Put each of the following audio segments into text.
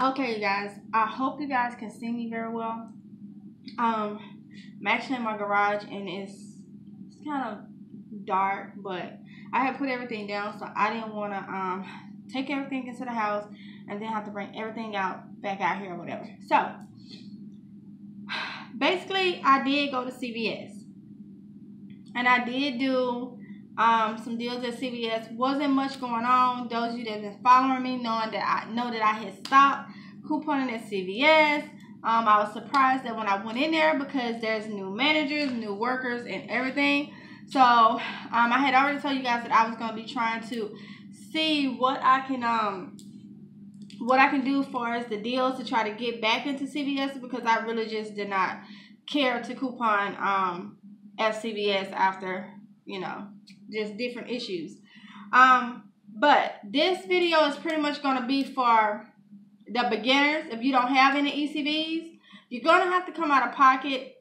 Okay, you guys. I hope you guys can see me very well. Um, I'm actually in my garage and it's it's kind of dark, but I had put everything down, so I didn't want to um take everything into the house and then have to bring everything out back out here or whatever. So basically, I did go to CVS and I did do um, some deals at CVS. Wasn't much going on. Those of you that have been following me knowing that I know that I had stopped couponing at CVS. Um, I was surprised that when I went in there because there's new managers, new workers, and everything. So um, I had already told you guys that I was going to be trying to see what I can um what I can do as far as the deals to try to get back into CVS because I really just did not care to coupon um at CVS after you know just different issues. Um, but this video is pretty much going to be for the beginners. If you don't have any ECBs, you're going to have to come out of pocket.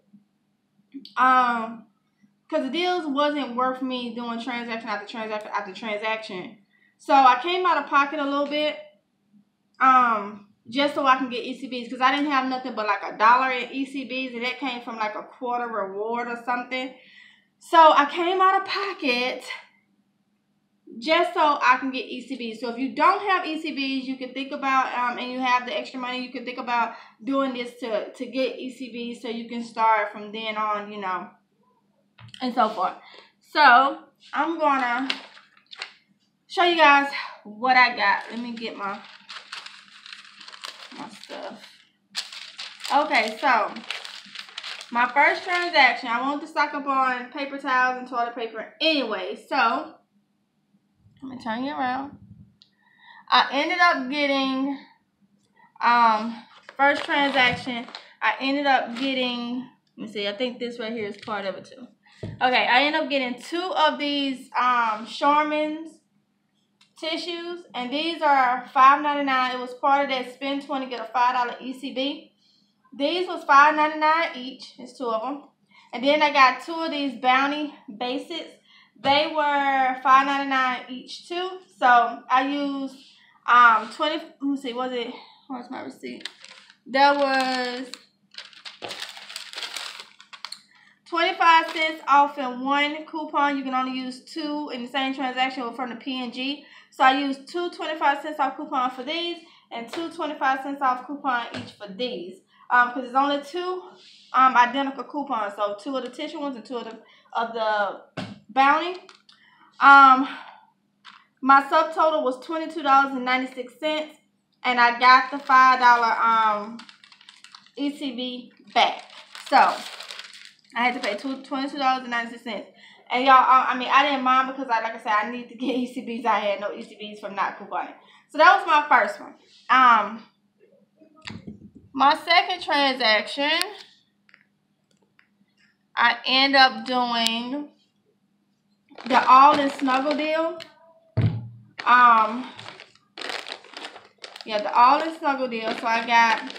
Um, because the deals wasn't worth me doing transaction after transaction after transaction. So I came out of pocket a little bit. Um, just so I can get ECBs because I didn't have nothing but like a dollar in ECBs and that came from like a quarter reward or something. So I came out of pocket just so I can get ECBs. So if you don't have ECBs, you can think about um, and you have the extra money, you can think about doing this to to get ECBs so you can start from then on, you know, and so forth. So I'm gonna show you guys what I got. Let me get my my stuff. Okay, so my first transaction, I wanted to stock up on paper towels and toilet paper anyway. So, let me turn you around. I ended up getting, um, first transaction, I ended up getting, let me see, I think this right here is part of it too. Okay, I ended up getting two of these um, Charmin's tissues, and these are $5.99. It was part of that spend 20, get a $5 ECB. These was $5.99 each. It's two of them. And then I got two of these Bounty Basics. They were $5.99 each too. So I used um 20 let me see, was it where's my receipt? That was 25 cents off in one coupon. You can only use two in the same transaction from the P&G. So I used two 25 cents off coupon for these and two 25 cents off coupon each for these um because there's only two um identical coupons. So two of the tissue ones and two of the of the bounty. Um my subtotal was $22.96 and I got the five dollar um ECB back. So I had to pay $22.96 and y'all I mean I didn't mind because I like I said I need to get ECBs I had no ECBs from not couponing so that was my first one. Um my second transaction, I end up doing the all in snuggle deal. Um, yeah, the all in snuggle deal. So I got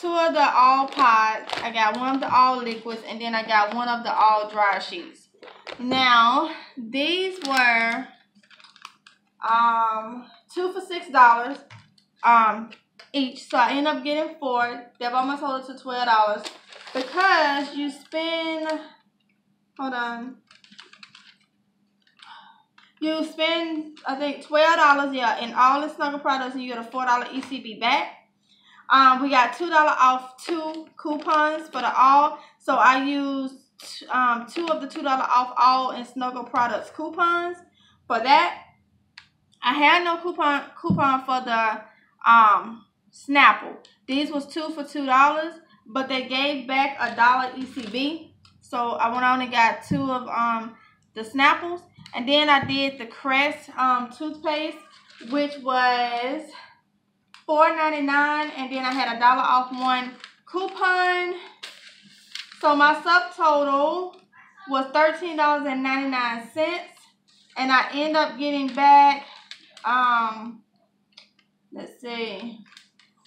two of the all pods. I got one of the all liquids, and then I got one of the all dry sheets. Now, these were um two for six dollars. Um, each. So I end up getting four. That brought my total to twelve dollars. Because you spend hold on. You spend I think twelve dollars, yeah, in all the snuggle products and you get a four dollar ECB back. Um, we got two dollar off two coupons for the all. So I used um, two of the two dollar off all in snuggle products coupons for that. I had no coupon coupon for the um Snapple. These was two for two dollars, but they gave back a dollar ECB. So I went on and got two of um the Snapples. And then I did the Crest um toothpaste, which was $4.99. And then I had a dollar off one coupon. So my subtotal was $13.99. And I end up getting back um let's see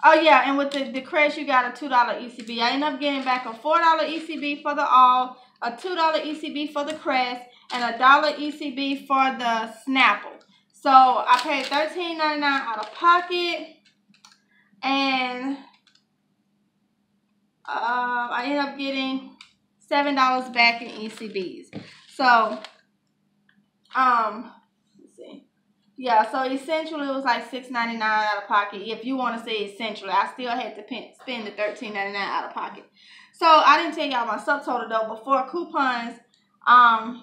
Oh yeah, and with the, the Crest, you got a $2 ECB. I end up getting back a $4 ECB for the all, a $2 ECB for the Crest, and a dollar ECB for the Snapple. So I paid $13.99 out of pocket. and uh, I ended up getting seven dollars back in ECBs. So, um. Yeah, so essentially it was like six ninety nine out of pocket. If you want to say essentially, I still had to spend the thirteen ninety nine out of pocket. So I didn't tell y'all my subtotal though. Before coupons, um,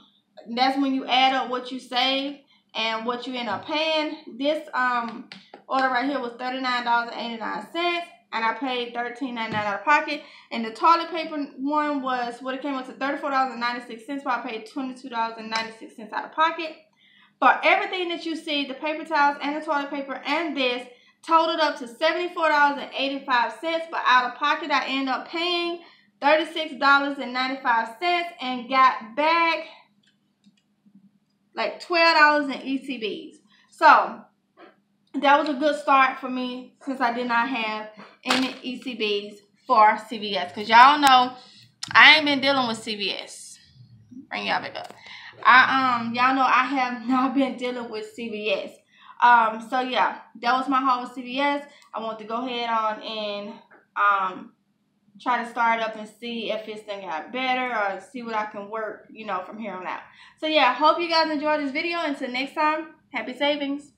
that's when you add up what you save and what you end up paying. This um order right here was thirty nine dollars and eighty nine cents and I paid $13.99 out of pocket. And the toilet paper one was what it came up to $34.96, but I paid $22.96 out of pocket. For everything that you see, the paper towels and the toilet paper and this totaled up to $74.85, but out of pocket I end up paying $36.95 and got back like $12 in ECBs. So that was a good start for me since I did not have any ECBs for CVS. Because y'all know I ain't been dealing with CVS. Bring y'all back up. I um y'all know I have not been dealing with CVS. Um so yeah, that was my haul with CVS. I want to go ahead on and um try to start up and see if it's gonna get better or see what I can work, you know, from here on out. So yeah, hope you guys enjoyed this video. Until next time, happy savings.